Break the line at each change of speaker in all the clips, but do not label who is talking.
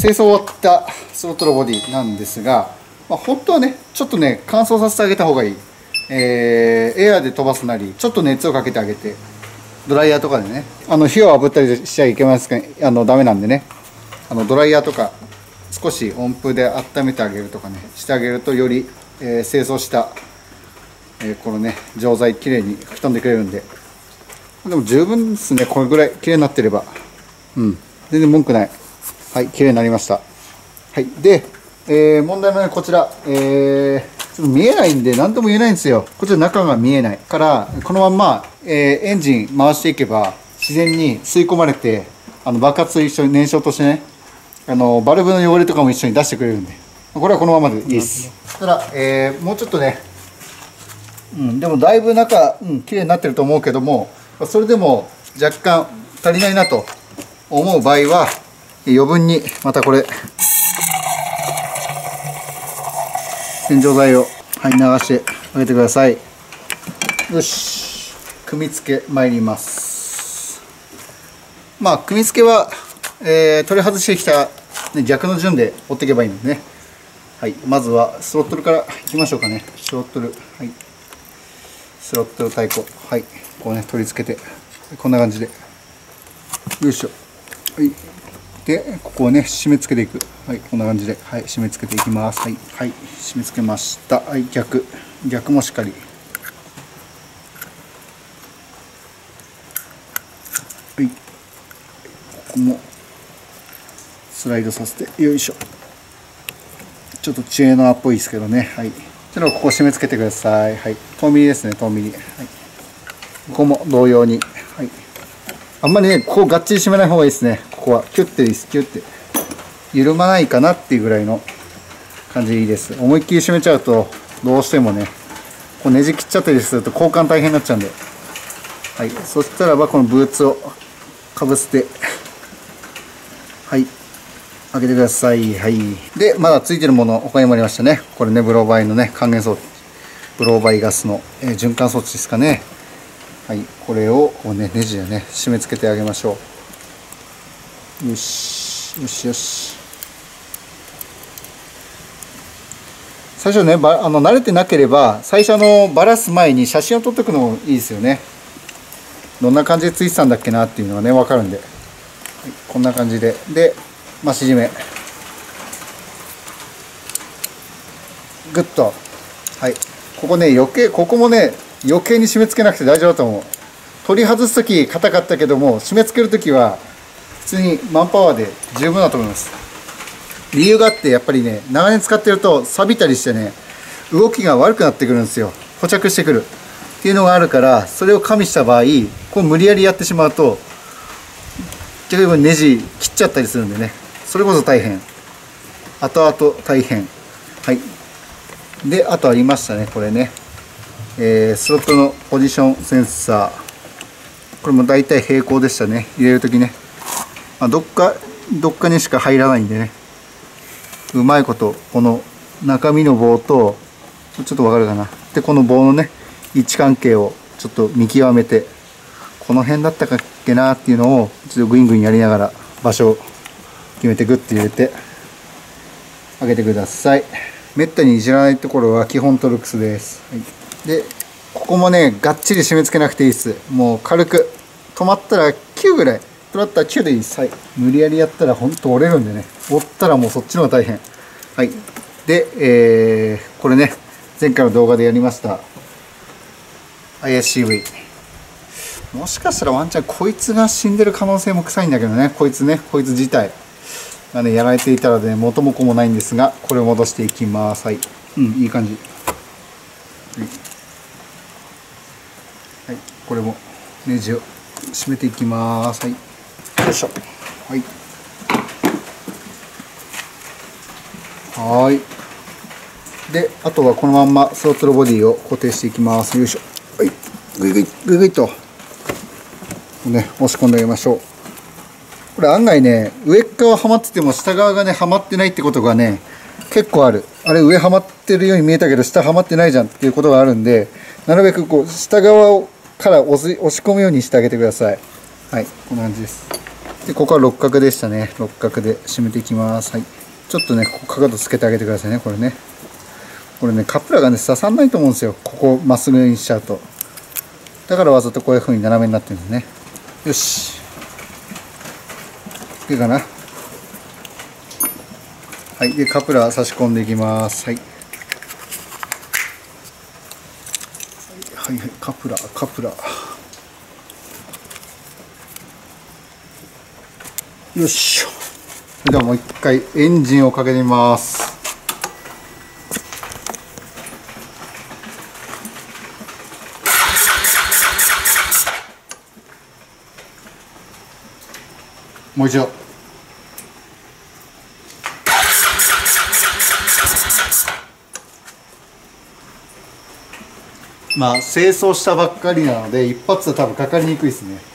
清掃終わったスロットルボディなんですが、まあ、本当はねちょっとね乾燥させてあげた方がいい、えー、エアーで飛ばすなりちょっと熱をかけてあげてドライヤーとかでね。あの火を炙ったりしちゃいけますかあのダメなんでね。あのドライヤーとか少し温風で温めてあげるとかねしてあげるとより、えー、清掃した、えー、このね錠剤きれいに吹き飛んでくれるんで。でも十分ですね。これぐらいきれいになってれば。うん。全然文句ない。はいきれいになりました。はいで、えー、問題のねこちら。えー、ちょっと見えないんで何とも言えないんですよ。こちら中が見えない。からこのまんま、えー、エンジン回していけば自然に吸い込まれてあの爆発と一緒に燃焼としてねあのバルブの汚れとかも一緒に出してくれるんで。これはこのままでいいです。ただ、えー、もうちょっとねうんでもだいぶ中、うん、綺麗になってると思うけどもそれでも若干足りないなと思う場合は余分にまたこれ洗浄剤を、はい、流してあげてください。よし。組み付け参ります。まあ組み付けは、えー、取り外してきた、ね、逆の順で折っていけばいいんでね。はいまずはスロットルからいきましょうかね。スロットル。はい。スロットル太鼓。はい。こうね取り付けて。こんな感じで。よいしょ。はい。でここをね締め付けていく。はいこんな感じで。はい締め付けていきます。はいはい締め付けました。はい逆。逆もしっかり。はい。ここも。スライドさせて。よいしょ。ちょっとチェーナーっぽいですけどね。はい。ちょっとここ締め付けてください。はい。遠ミリですね遠ミリはい。ここも同様に、はい、あんまりねここがっちり締めない方がいいですね。ここはキュッてですキュッて緩まないかなっていうぐらいの感じでいいです。思いっきり締めちゃうとどうしてもねこうねじ切っちゃったりすると交換大変になっちゃうんで。はい。そしたらばこのブーツをかぶせてはい。開けてください。はい。でまだついてるもの他にもありましたね。これねブローバイのね還元装置。ブローバイガスの、えー、循環装置ですかね。はい。これをこうねネジでね締め付けてあげましょう。よしよしよし。最初ねばあの慣れてなければ最初のばらす前に写真を撮っておくのもいいですよね。どんな感じでついてたんだっけなっていうのがね分かるんで、こんな感じで。で増し締め。グッと。はい。ここね余計ここもね余計に締め付けなくて大丈夫だと思う。取り外す時硬かったけども締め付ける時は普通にマンパワーで十分だと思います。理由があってやっぱりね長年使ってると錆びたりしてね動きが悪くなってくるんですよ。固着してくる。っていうのがあるからそれを加味した場合こう無理やりやってしまうと結局ネジ切っちゃったりするんでね。それこそ大変。後々大変。はい。であとありましたねこれね。えー、スロットのポジションセンサー。これも大体平行でしたね。入れる時ね、まあ、どっかどっかにしか入らないんでね。うまいことこの中身の棒とちょっとわかるかな。でこの棒のね位置関係をちょっと見極めてこの辺だったかっけなっていうのをちょっとグイングインやりながら場所を決めてグッて入れてあげてください。めったにいじらないところは基本トルクスです、はい。でここもねがっちり締め付けなくていいです。もう軽く止まったら9ぐらい。止まったら9でいいですはい無理やりやったらほんと折れるんでね。折ったらもうそっちの方が大変。はい。で、えー、これね前回の動画でやりました。ISCV もしかしたらワンチャンこいつが死んでる可能性も臭いんだけどね。こいつねこいつ自体。がねやられていたらね元も子もないんですがこれを戻していきます。はい。うんいい感じ。はい、これもネジを締めていきます。はい。いしょ。はい。はい。であとはこのまんまスロットルボディを固定していきます。よいしょ。はい。グイグイ。グイグイと。ね押し込んであげましょう。これ案外ね上側はまってても下側がねはまってないってことがね結構ある。あれ上はまってるように見えたけど下はまってないじゃんっていうことがあるんでなるべくこう下側から押し込むようにしてあげてください。はい。こんな感じです。でここは六角でしたね。六角で締めていきます。はい。ちょっとねここ角度つけてあげてくださいねこれね。これねカプラがね刺さんないと思うんですよ。ここまっすぐにしちゃうと。だからわざとこういう風に斜めになってるんですね。よし。いいかな。はい。でカプラ差し込んでいきます。はい。はいはい。カプラカプラよししょ。ではもう一回エンジンをかけてみます。もう一度。まあ清掃したばっかりなので一発は多分かかりにくいですね。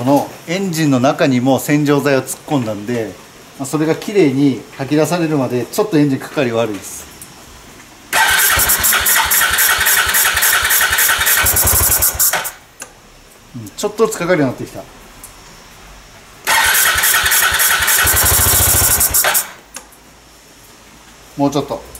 このエンジンの中にも洗浄剤を突っ込んだんで、それが綺麗に吐き出されるまでちょっとエンジンかかり悪いです。ちょっとずつかかるようになってきた。もうちょっと。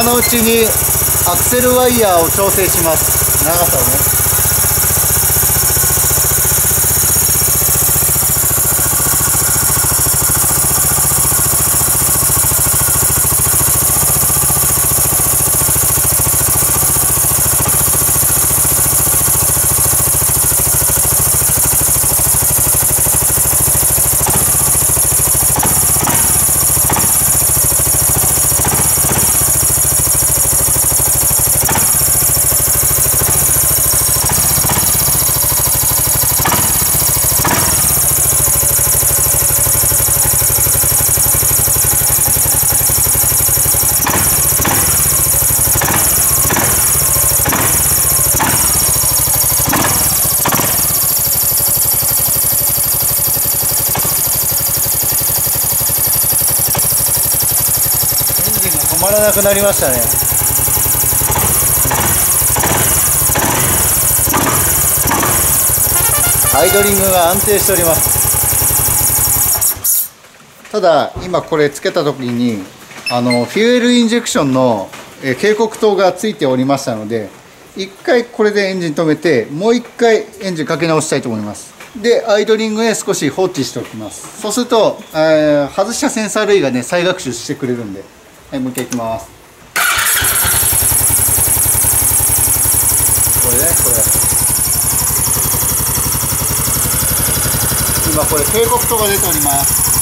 今のうちにアクセルワイヤーを調整します。長さをね。止まらなくなりましたね。アイドリングが安定しております。ただ今これつけた時にあのフューエルインジェクションの警告灯がついておりましたので一回これでエンジン止めてもう一回エンジンかけ直したいと思います。でアイドリングへ少し放置しておきます。そうすると、えー外したセンサー類がね再学習してくれるんで。はいもう一回いきます。これねこれ。今これ警告灯が出ております。